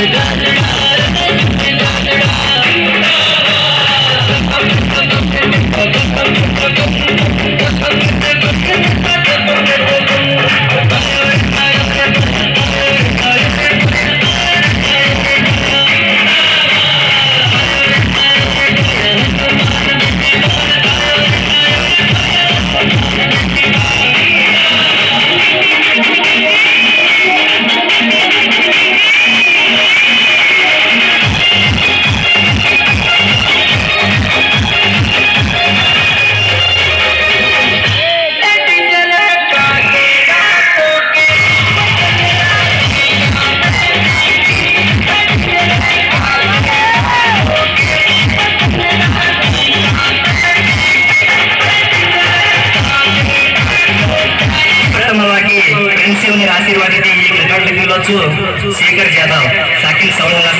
Hey, बलचूर Shekhar Yadav Saqib सवलला